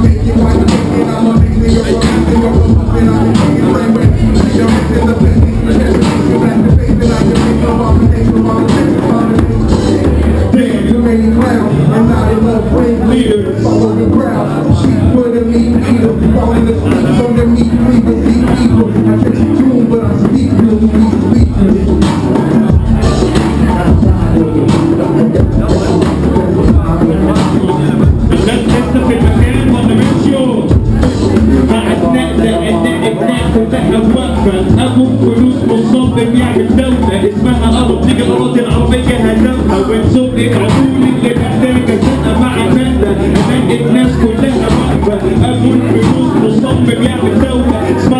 i'ma make it. I'ma make nigga from it. I'm from nothing. I'ma Make the فلوس مصمم يعمل دولة اسمها أرض تيجي الأراضي العربية هدفها ونسوق العقول اللي محتاجة شقة مع فندة هناك الناس كلها واقفة أبو الفلوس مصمم يعمل دولة اسمها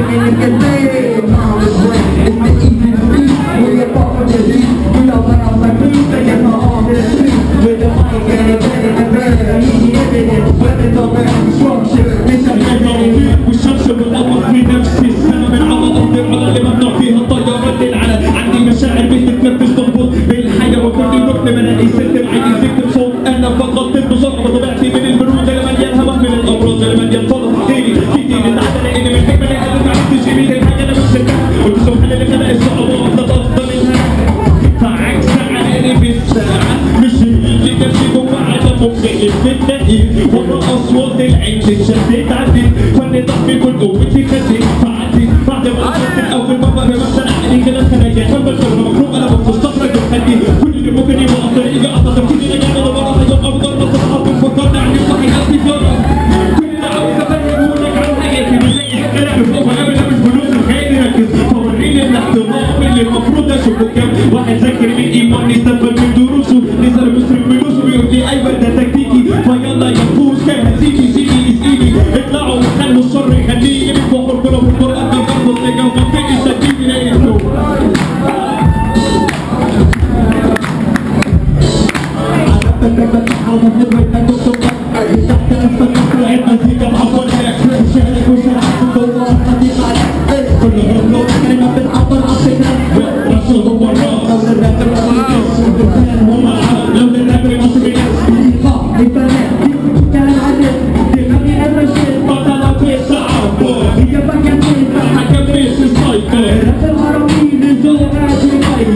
مختلف بالتأييد ورا أصوات العين شديت عديت فني ضحكي كل قوتي خديت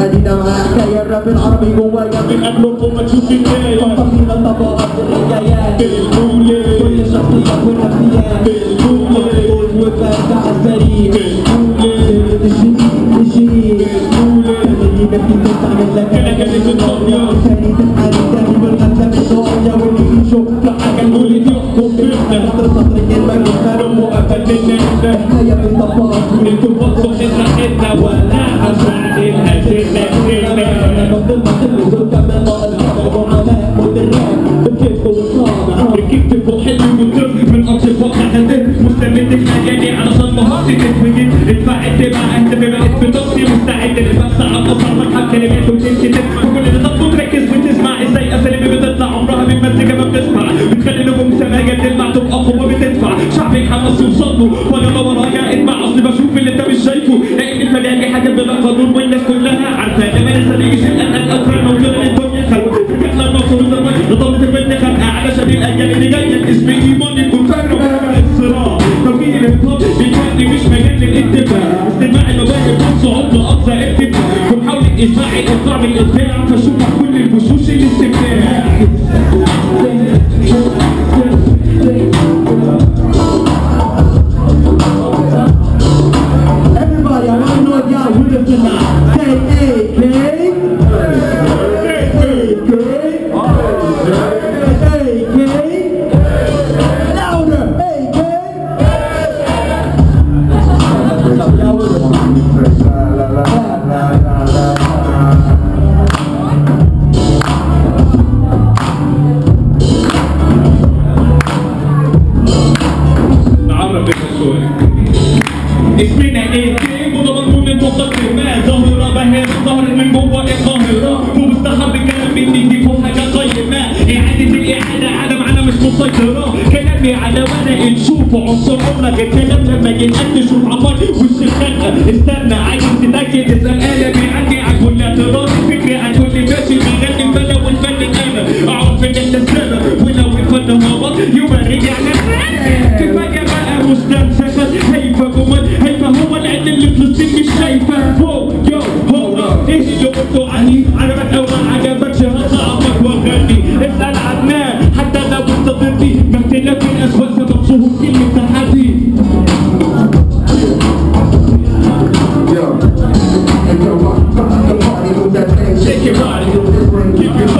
خلينا معاك يا الراب العربي جوايا من قبله فوق تشوف الناية فينا الطبقات والحكايات بالجولة كل الشخصيات والنفسيات بالجولة قول وفاك على السريع بالجولة تشري تشري بالجولة خلينا في تستعمل لك أنا جالس الدنيا ثاني تسأل تاني بالغزة واللي شوف لحاجة الكل يحكم بينا سطر سطر كلمة يختاروا مقابل الناس إحنا يا بنت Siema, jestem wymagany, to nie ustaje, tyle pasa, a opała, a tyle wiedzą, gdzie się اسمعي الابداع من الابداع فشوف كل البشوشي محتاجين اكل شوف عمار وش الخنقه استنى عايز تتاكد اذا القلم عندي عجول كل تراضي فكري هتقول كل ماشي بغني الفلا والفن أنا. أعرف إن إحنا سنه ولو الفن مضى يوم رجع كفايه بقى وسلام شغل هيفا جمل هيفا هو؟ العين اللي فلسطين مش شايفة؟ هو يو هو. إيه اللي قلتوا Yeah.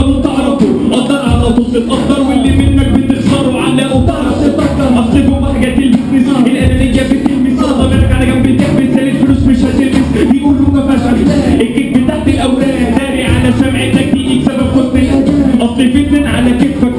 بيتنا على كتفك